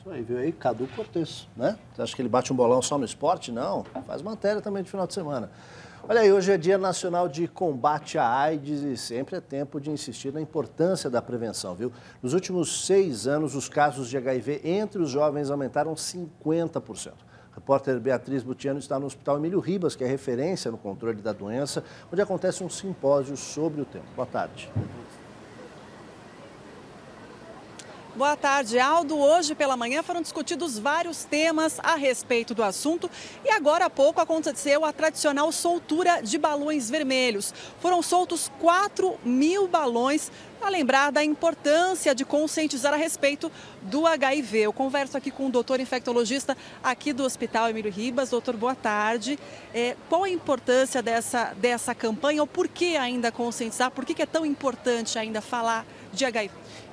Isso aí, viu aí? Cadu Cortes, né? Você acha que ele bate um bolão só no esporte? Não, faz matéria também de final de semana. Olha aí, hoje é Dia Nacional de Combate à AIDS e sempre é tempo de insistir na importância da prevenção, viu? Nos últimos seis anos, os casos de HIV entre os jovens aumentaram 50%. A repórter Beatriz Butiano está no Hospital Emílio Ribas, que é referência no controle da doença, onde acontece um simpósio sobre o tema. Boa tarde. Boa tarde, Aldo. Hoje pela manhã foram discutidos vários temas a respeito do assunto e agora há pouco aconteceu a tradicional soltura de balões vermelhos. Foram soltos 4 mil balões para lembrar da importância de conscientizar a respeito do HIV. Eu converso aqui com o doutor infectologista aqui do Hospital Emílio Ribas. Doutor, boa tarde. É, qual a importância dessa, dessa campanha ou por que ainda conscientizar? Por que, que é tão importante ainda falar de HIV?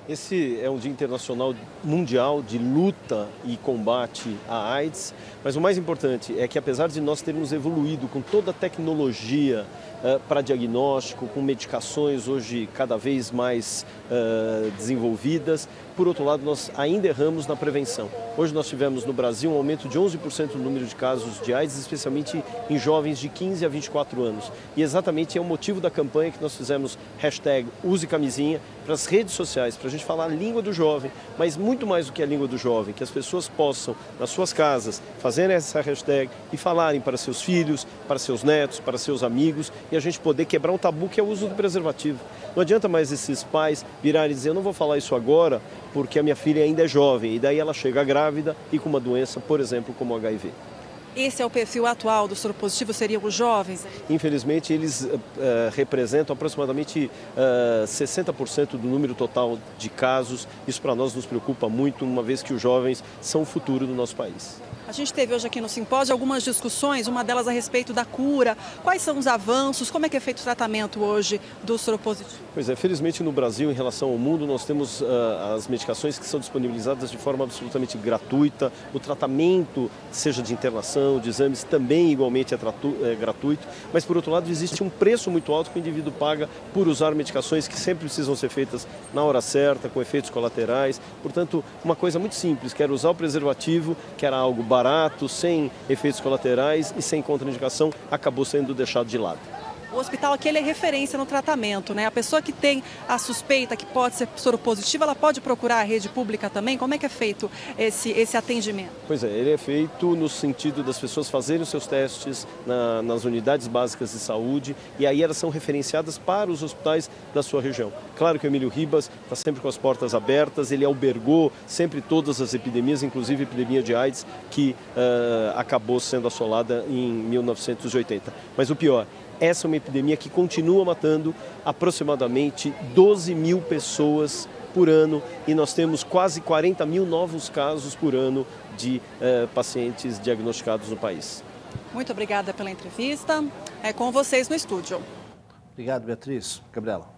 Esse é um Dia Internacional Mundial de luta e combate à AIDS, mas o mais importante é que apesar de nós termos evoluído com toda a tecnologia uh, para diagnóstico, com medicações hoje cada vez mais uh, desenvolvidas, por outro lado, nós ainda erramos na prevenção. Hoje nós tivemos no Brasil um aumento de 11% no número de casos de AIDS, especialmente em jovens de 15 a 24 anos. E exatamente é o motivo da campanha que nós fizemos hashtag Use Camisinha para as redes sociais, para a gente falar a língua do jovem, mas muito mais do que a língua do jovem, que as pessoas possam, nas suas casas, fazer essa hashtag e falarem para seus filhos, para seus netos, para seus amigos e a gente poder quebrar um tabu que é o uso do preservativo. Não adianta mais esses pais virarem e dizer, eu não vou falar isso agora porque a minha filha ainda é jovem e daí ela chega grávida e com uma doença, por exemplo, como HIV. Esse é o perfil atual do soro positivo, seriam os jovens? Infelizmente, eles uh, representam aproximadamente uh, eh, 60% do número total de casos. Isso para nós nos preocupa muito, uma vez que os jovens são o futuro do nosso país. A gente teve hoje aqui no simpósio algumas discussões, uma delas a respeito da cura. Quais são os avanços? Como é que é feito o tratamento hoje do soro? Pois é, felizmente no Brasil, em relação ao mundo, nós temos uh, as medicações que são disponibilizadas de forma absolutamente gratuita. O tratamento, seja de internação, de exames, também igualmente é, é gratuito. Mas, por outro lado, existe um preço muito alto que o indivíduo paga por usar medicações que sempre precisam ser feitas na hora certa, com efeitos colaterais. Portanto, uma coisa muito simples, que era usar o preservativo, que era algo barato, barato, sem efeitos colaterais e sem contraindicação, acabou sendo deixado de lado. O hospital aqui é referência no tratamento, né? A pessoa que tem a suspeita que pode ser soro positiva, ela pode procurar a rede pública também? Como é que é feito esse, esse atendimento? Pois é, ele é feito no sentido das pessoas fazerem os seus testes na, nas unidades básicas de saúde e aí elas são referenciadas para os hospitais da sua região. Claro que o Emílio Ribas está sempre com as portas abertas, ele albergou sempre todas as epidemias, inclusive a epidemia de AIDS, que uh, acabou sendo assolada em 1980. Mas o pior, essa é uma epidemia que continua matando aproximadamente 12 mil pessoas por ano e nós temos quase 40 mil novos casos por ano de eh, pacientes diagnosticados no país. Muito obrigada pela entrevista. É com vocês no estúdio. Obrigado, Beatriz. Gabriela.